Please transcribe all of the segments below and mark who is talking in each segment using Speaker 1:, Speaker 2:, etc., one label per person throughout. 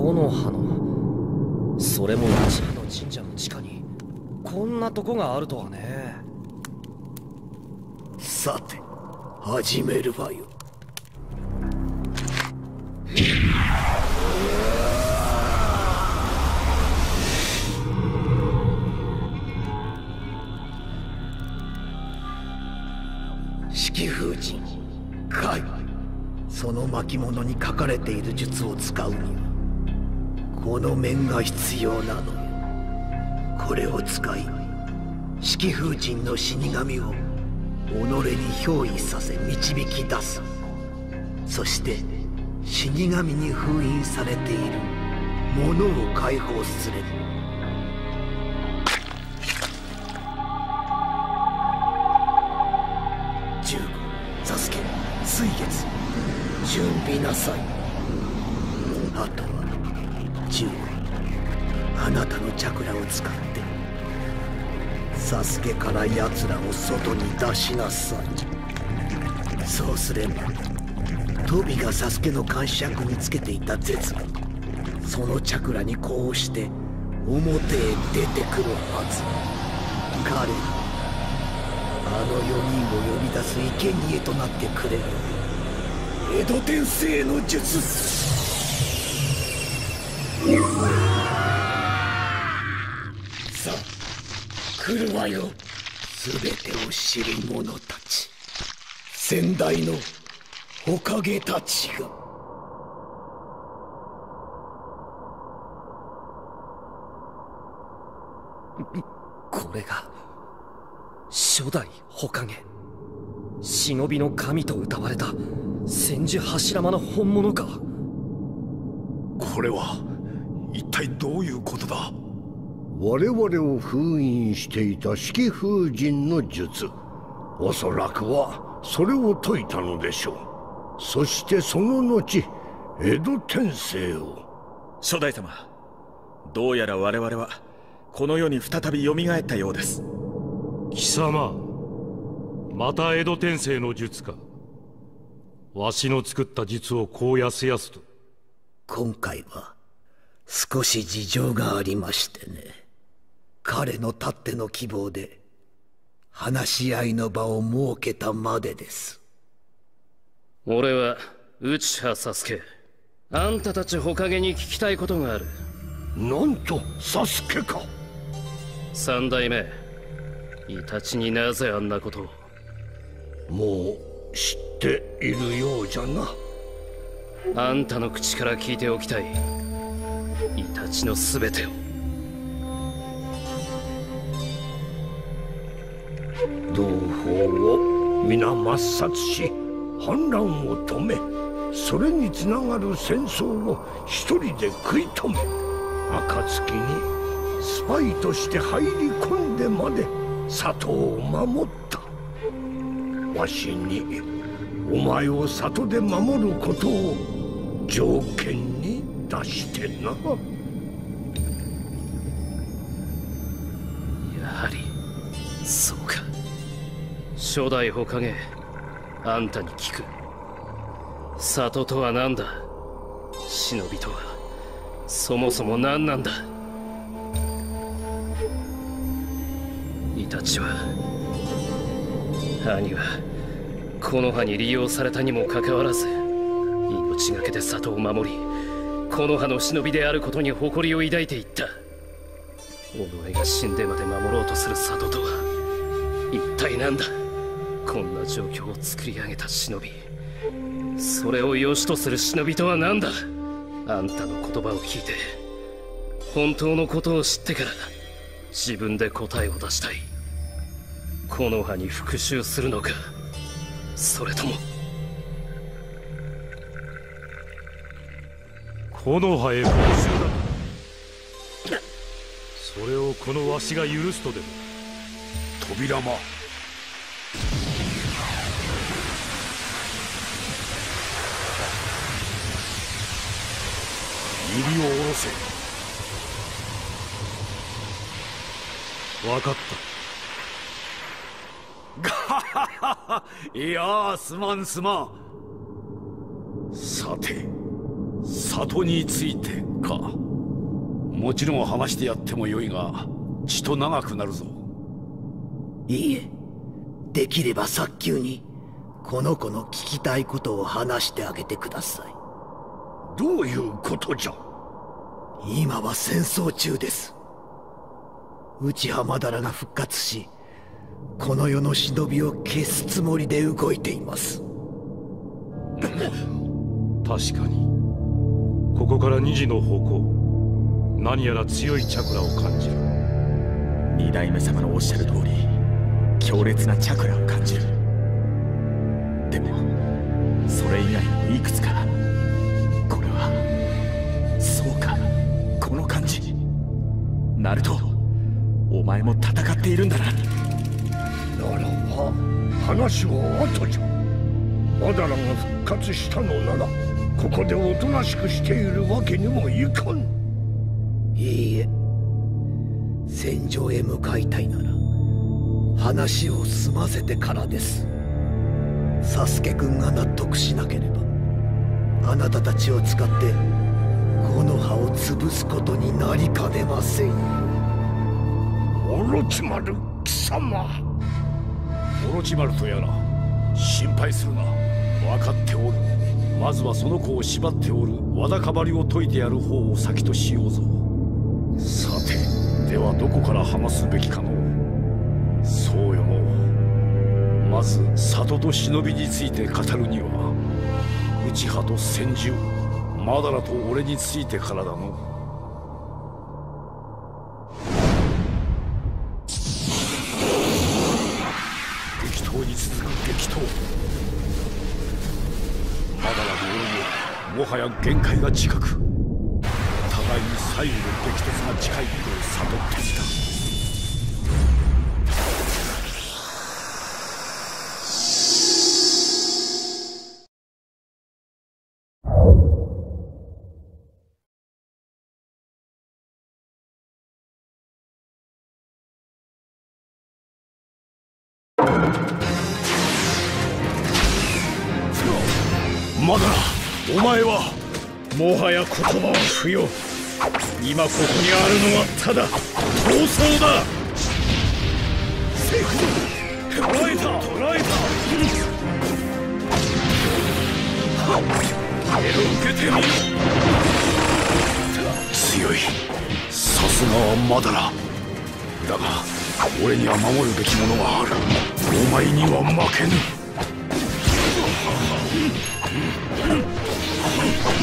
Speaker 1: 木の葉の。それも一葉の神社の地下にこんなとこがあるとはね。
Speaker 2: さて始めるわよ。式風神海その巻物に書かれている術を使うにはこの面が必要なの。これを使い式風神の死神を己に憑依させ導き出す。そして死神に封印されているものを解放する。十五サスケ水月準備なさい。あとは十五あなたのチャクラを使ってサスケから奴らを外に出しなさい。そうすればトビがサスケの監視役につけていた絶がそのチャクラにこうして表へ出てくるはず。彼らあの4人を呼び出す生贄となってくれる。江戸天聖の術。さあ来るわよ。全てを知る者たち。先代の火影たちが。
Speaker 1: これが初代火影忍びの神と謳われた千住柱間の本物か。
Speaker 3: これは一体どういうことだ？
Speaker 4: 我々を封印していた式風神の術。おそらくはそれを解いたのでしょう。そしてその後江戸天聖を。
Speaker 5: 初代様どうやら我々はこの世に再び蘇ったようです。
Speaker 6: 貴様また江戸天聖の術か。わしの作った術をこうやすやすと。
Speaker 2: 今回は少し事情がありましてね。彼のたっての希望で話し合いの場を設けたまでです。
Speaker 7: 俺は内葉サスケ。あんたたち火影に聞きたいことがある。
Speaker 4: なんとサスケか。
Speaker 7: 三代目。イタチになぜあんなことを。
Speaker 4: もう知っているようじゃな。
Speaker 7: あんたの口から聞いておきたいイタチの全てを。
Speaker 4: 同胞を皆抹殺し反乱を止めそれにつながる戦争を一人で食い止め暁にスパイとして入り込んでまで里を守った。わしにお前を里で守ることを条件に出してな。
Speaker 7: やはりそうか。初代火影あんたに聞く。里とは何だ？忍びとは。そもそも何なんだ？イタチは兄はこの葉に利用されたにもかかわらず命がけで里を守りこの葉の忍びであることに誇りを抱いていった。己が死んでまで守ろうとする里とは一体何だ？こんな状況を作り上げた忍び。それを良しとする忍びとは何だ？あんたの言葉を聞いて本当のことを知ってから自分で答えを出したい。この葉に復讐するのか？それとも
Speaker 6: この葉へ復讐だそれをこのわしが許すとでも。
Speaker 3: 扉間。指を下ろせ。
Speaker 6: 分かった。
Speaker 3: ガハハハいやすまんすまん。さて。里についてか。もちろん話してやってもよいが血と長くなるぞ。
Speaker 2: いいえ。できれば早急にこの子の聞きたいことを話してあげてください。
Speaker 4: どういうことじゃ？
Speaker 2: 今は戦争中です。内浜だらが復活しこの世の忍びを消すつもりで動いています。
Speaker 6: 確かにここから2時の方向。何やら強いチャクラを感じる。
Speaker 5: 二代目様のおっしゃる通り強烈なチャクラを感じる。でもそれ以外にもいくつかこれはそうかこの感じ。ナルトお前も戦っているんだな。
Speaker 4: ならば話は後じゃ。マダラが復活したのならここでおとなしくしているわけにもいかん。
Speaker 2: いいえ。戦場へ向かいたいなら話を済ませてからです。サスケくんが納得しなければあなたたちを使ってこの葉を潰すことになりかねません
Speaker 4: オロチマル貴様。
Speaker 3: オロチマルとやら心配するな。分かっておるまずはその子を縛っておるわだかまりを解いてやる方を先としようぞ。さてではどこから話すべきかのそうよのまず里と忍びについて語るには内派と千住マダラと俺についてからだの。激闘に続く激闘。はや限界が近く。互いに最後の激突が近いことを悟っていた。まだ。お前は
Speaker 4: もはや言葉は不要今ここにあるのはただ闘争だ。捕らえた。捕らえた。手を受けてみろ
Speaker 3: 強い。さすがはマダラだが俺には守るべきものがある。お前には負けぬ。里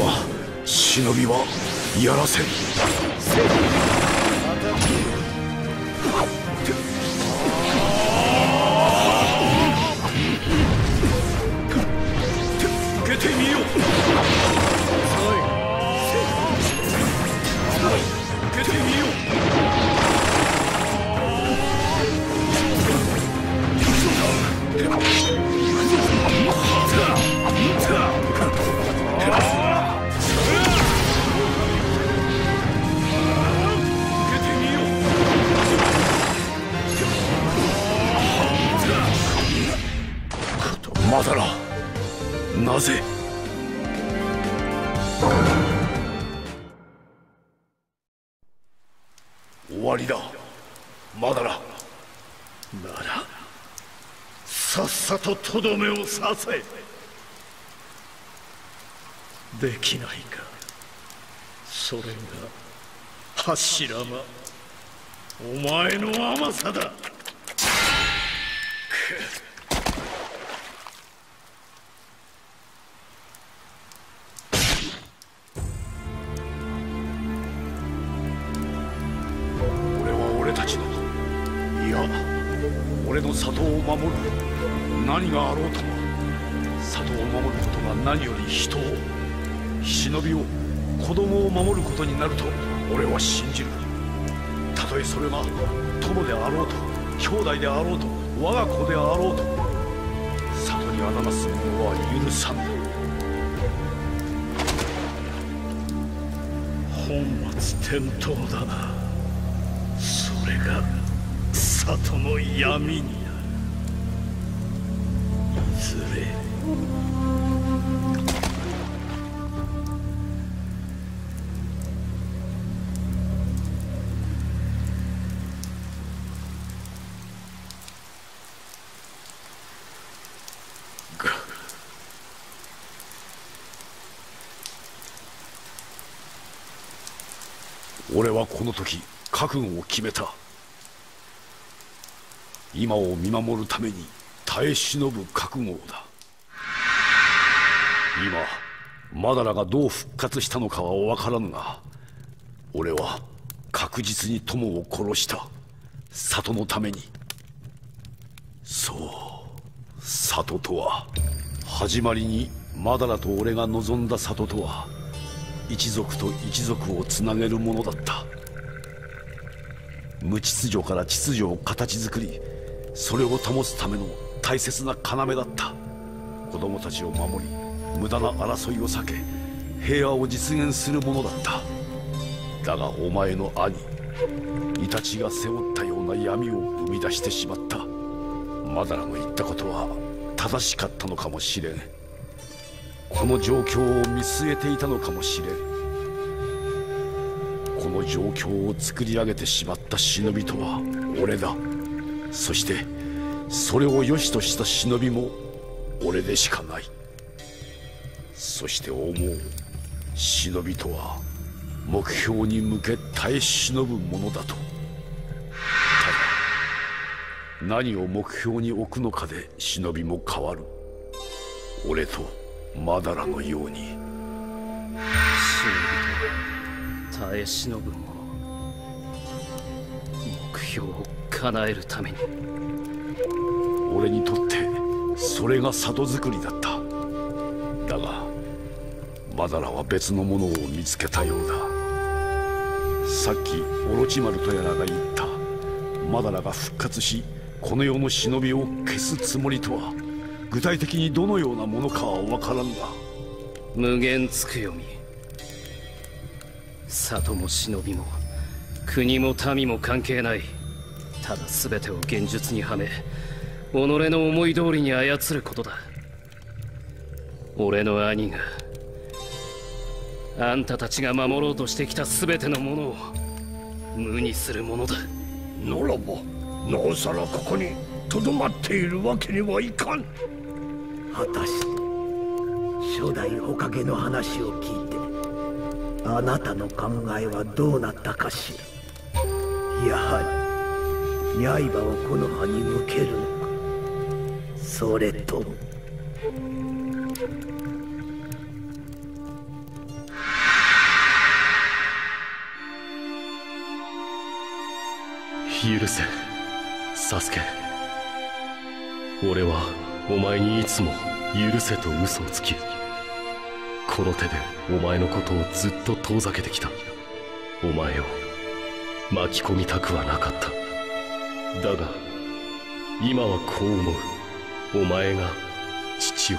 Speaker 3: は忍びはやらせん。ぜ終わりだ。まだら
Speaker 4: ならさっさととどめを刺せ。できないか。それが柱間。お前の甘さだ。く
Speaker 3: 里守る何があろうとも里を守る。ことが何より人を忍びを子供を守ることになると俺は信じるたとえそれが友であろうと兄弟であろうと我が子であろうと。里にあだなす。者は許さぬ本末転倒だなそれが里の闇に。俺はこの時覚悟を決めた。今を見守るために耐え忍ぶ覚悟だ。今マダラがどう復活したのかは分からぬが俺は確実に友を殺した。里のために。そう里とは。始まりにマダラと俺が望んだ里とは。一族と一族をつなげるものだった。無秩序から秩序を形作りそれを保つための大切な要だった。子供たちを守り無駄な争いを避け平和を実現するものだった。だがお前の兄イタチが背負ったような闇を生み出してしまった。マダラの言ったことは正しかったのかもしれん。この状況を見据えていたのかもしれん。この状況を作り上げてしまった忍びとは俺だ。そしてそれを良しとした忍びも俺でしかない。そして思う忍びとは目標に向け耐え忍ぶものだと。ただ何を目標に置くのかで忍びも変わる。俺とマダラのように。
Speaker 7: 忍びと耐え忍ぶ者目標を叶えるために。
Speaker 3: 俺にとってそれが里作りだった。だがマダラは別のものを見つけたようだ。さっきオロチマルとやらが言った。マダラが復活しこの世の忍びを消すつもりとは具体的にどのようなものかは分からんが。
Speaker 7: 無限つくよみ。里も忍びも国も民も関係ない。ただ全てを現実にはめ己の思い通りに操ることだ。俺の兄があんたたちが守ろうとしてきた全てのものを無にするものだ。
Speaker 4: ならばなおさらここにとどまっているわけにはいかん
Speaker 2: 果たして初代火影の話を聞いてあなたの考えはどうなったかしら？やはり刃をこの葉に向けるのか。それとも
Speaker 8: 許せサスケ。俺はお前にいつも許せと嘘をつきこの手でお前のことをずっと遠ざけてきた。お前を巻き込みたくはなかった。だが今はこう思う。お前が父を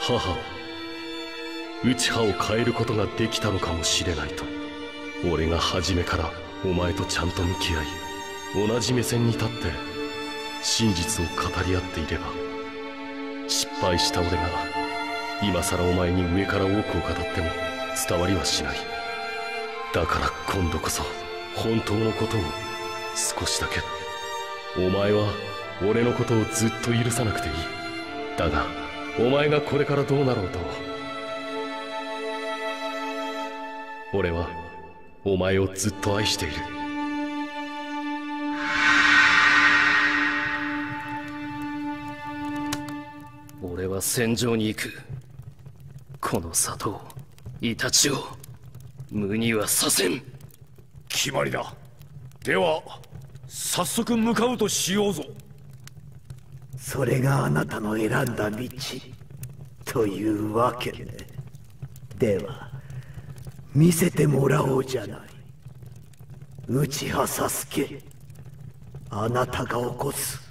Speaker 8: 母を内葉を変えることができたのかもしれないと俺が初めからお前とちゃんと向き合い同じ目線に立って真実を語り合っていれば失敗した俺が今さらお前に上から多くを語っても伝わりはしない。だから今度こそ本当のことを少しだけ。お前は俺のことをずっと許さなくていい。だがお前がこれからどうなろうと。俺はお前をずっと愛している。
Speaker 7: 戦場に行く。この里をイタチを無にはさせん。
Speaker 3: 決まりだ。では早速向かうとしようぞ。
Speaker 2: それがあなたの選んだ道というわけね。では見せてもらおうじゃない。内葉サスケあなたが起こす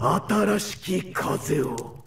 Speaker 2: 新しき風を。